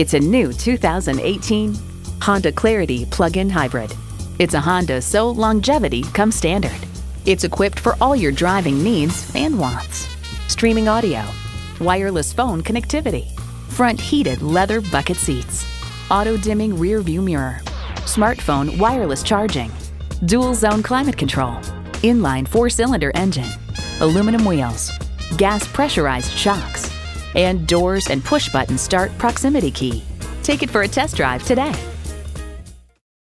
It's a new 2018 Honda Clarity plug-in hybrid. It's a Honda so longevity comes standard. It's equipped for all your driving needs and wants. Streaming audio, wireless phone connectivity, front heated leather bucket seats, auto dimming rear view mirror, smartphone wireless charging, dual zone climate control, inline four cylinder engine, aluminum wheels, gas pressurized shocks, and doors and push button start proximity key. Take it for a test drive today.